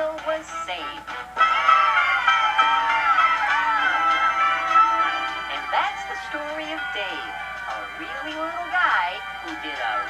seal was saved. And that's the story of Dave, a really little guy who did a